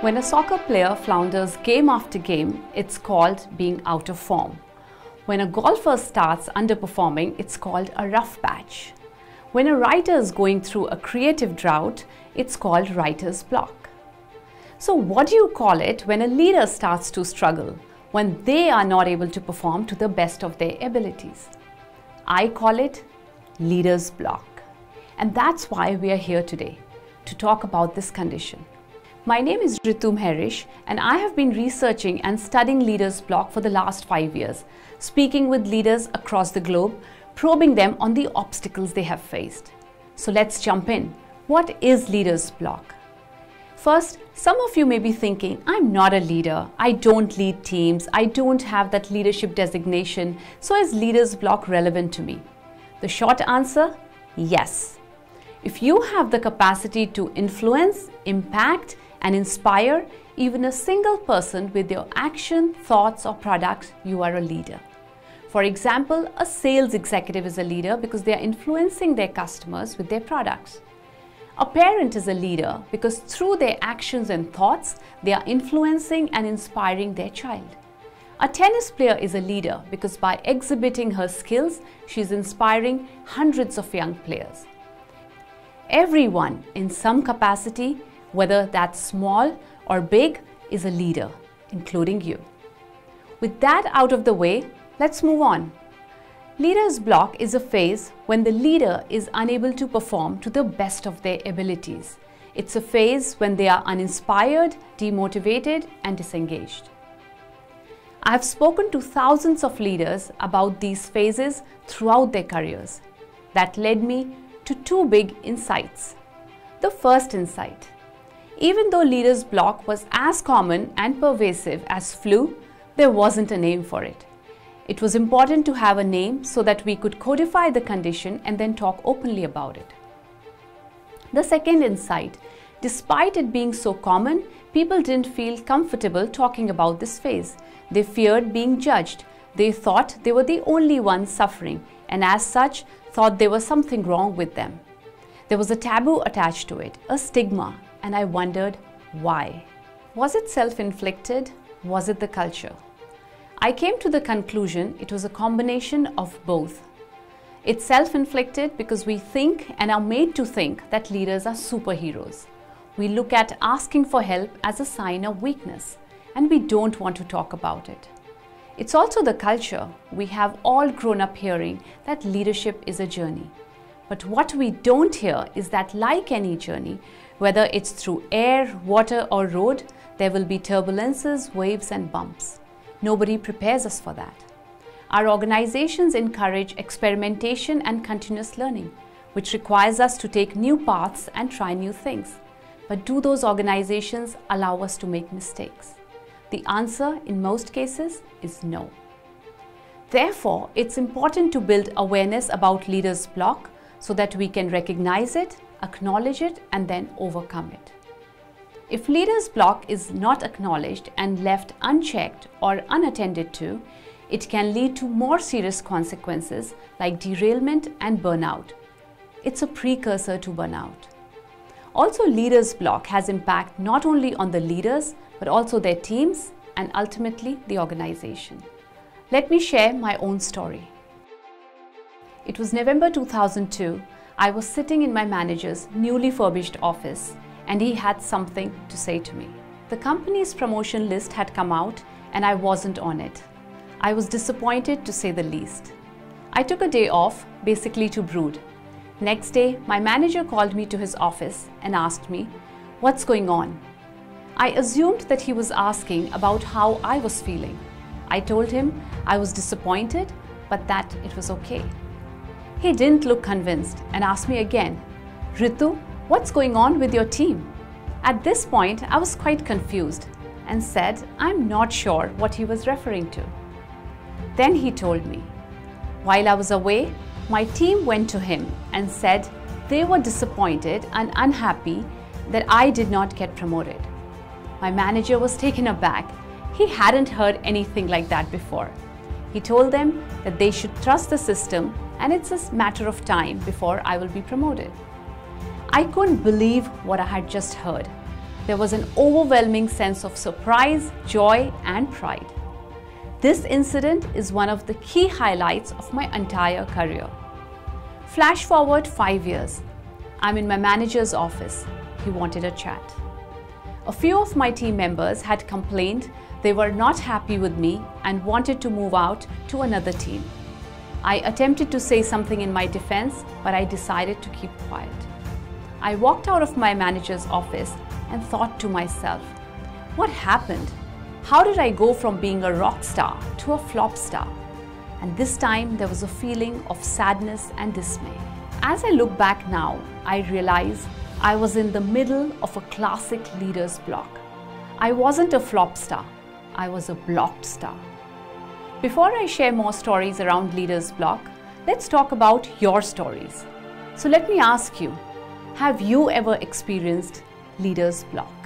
When a soccer player flounders game after game, it's called being out of form. When a golfer starts underperforming, it's called a rough patch. When a writer is going through a creative drought, it's called writer's block. So, what do you call it when a leader starts to struggle, when they are not able to perform to the best of their abilities? I call it leader's block. And that's why we are here today to talk about this condition. My name is Ritu Mehrish, and I have been researching and studying leaders' block for the last five years, speaking with leaders across the globe, probing them on the obstacles they have faced. So let's jump in. What is leaders' block? First, some of you may be thinking, I'm not a leader, I don't lead teams, I don't have that leadership designation, so is leaders' block relevant to me? The short answer yes. If you have the capacity to influence, impact, and inspire even a single person with your action, thoughts, or products, you are a leader. For example, a sales executive is a leader because they are influencing their customers with their products. A parent is a leader because through their actions and thoughts, they are influencing and inspiring their child. A tennis player is a leader because by exhibiting her skills, she is inspiring hundreds of young players. Everyone, in some capacity, whether that's small or big, is a leader, including you. With that out of the way, let's move on. Leader's block is a phase when the leader is unable to perform to the best of their abilities. It's a phase when they are uninspired, demotivated, and disengaged. I have spoken to thousands of leaders about these phases throughout their careers. That led me to two big insights. The first insight even though leader's block was as common and pervasive as flu, there wasn't a name for it. It was important to have a name so that we could codify the condition and then talk openly about it. The second insight despite it being so common, people didn't feel comfortable talking about this phase. They feared being judged. They thought they were the only ones suffering and, as such, thought there was something wrong with them. There was a taboo attached to it, a stigma, and I wondered why. Was it self inflicted? Was it the culture? I came to the conclusion it was a combination of both. It's self inflicted because we think and are made to think that leaders are superheroes. We look at asking for help as a sign of weakness and we don't want to talk about it. It's also the culture. We have all grown up hearing that leadership is a journey. But what we don't hear is that, like any journey, whether it's through air, water, or road, there will be turbulences, waves, and bumps. Nobody prepares us for that. Our organizations encourage experimentation and continuous learning, which requires us to take new paths and try new things. But do those organizations allow us to make mistakes? The answer, in most cases, is no. Therefore, it's important to build awareness about leaders' block so that we can recognize it, acknowledge it, and then overcome it. If leader's block is not acknowledged and left unchecked or unattended to, it can lead to more serious consequences like derailment and burnout. It's a precursor to burnout. Also, leader's block has impact not only on the leaders but also their teams and ultimately the organization. Let me share my own story. It was November 2002. I was sitting in my manager's newly furbished office and he had something to say to me. The company's promotion list had come out and I wasn't on it. I was disappointed to say the least. I took a day off, basically to brood. Next day, my manager called me to his office and asked me, What's going on? I assumed that he was asking about how I was feeling. I told him I was disappointed, but that it was okay. He didn't look convinced and asked me again, Ritu, what's going on with your team? At this point, I was quite confused and said I'm not sure what he was referring to. Then he told me. While I was away, my team went to him and said they were disappointed and unhappy that I did not get promoted. My manager was taken aback. He hadn't heard anything like that before. He told them that they should trust the system and it's a matter of time before I will be promoted. I couldn't believe what I had just heard. there was an overwhelming sense of surprise, joy, and pride. This incident is one of the key highlights of my entire career. Flash forward five years. I'm in my manager's office. He wanted a chat. A few of my team members had complained they were not happy with me and wanted to move out to another team. I attempted to say something in my defense, but I decided to keep quiet. I walked out of my manager's office and thought to myself, what happened? How did I go from being a rock star to a flop star? And this time there was a feeling of sadness and dismay. As I look back now, I realize I was in the middle of a classic leader's block. I wasn't a flop star, I was a blocked star. Before I share more stories around Leaders Block, let's talk about your stories. So let me ask you, have you ever experienced Leaders Block?